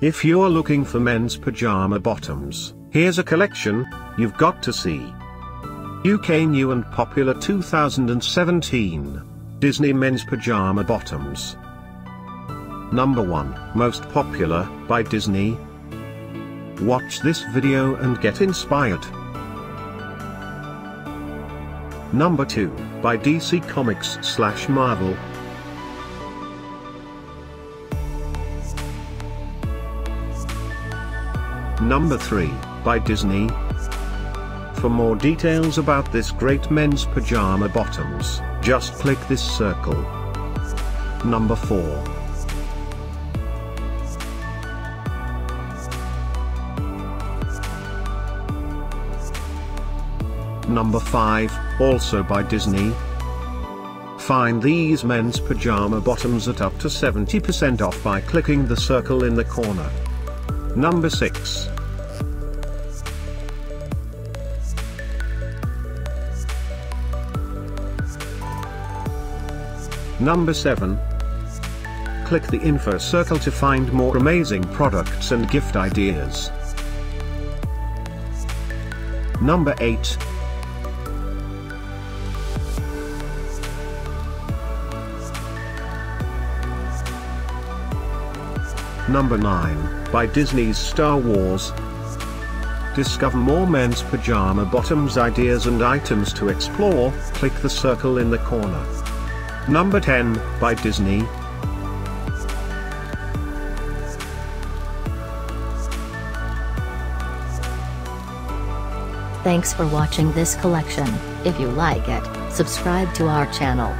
If you're looking for men's pajama bottoms, here's a collection you've got to see. UK new and popular 2017 Disney men's pajama bottoms. Number 1 Most popular by Disney. Watch this video and get inspired. Number 2 by DC Comics slash Marvel. Number 3, by Disney. For more details about this great men's pajama bottoms, just click this circle. Number 4. Number 5, also by Disney. Find these men's pajama bottoms at up to 70% off by clicking the circle in the corner. Number 6. Number 7. Click the info circle to find more amazing products and gift ideas. Number 8. Number 9, by Disney's Star Wars. Discover more men's pajama bottoms ideas and items to explore, click the circle in the corner. Number 10, by Disney. Thanks for watching this collection. If you like it, subscribe to our channel.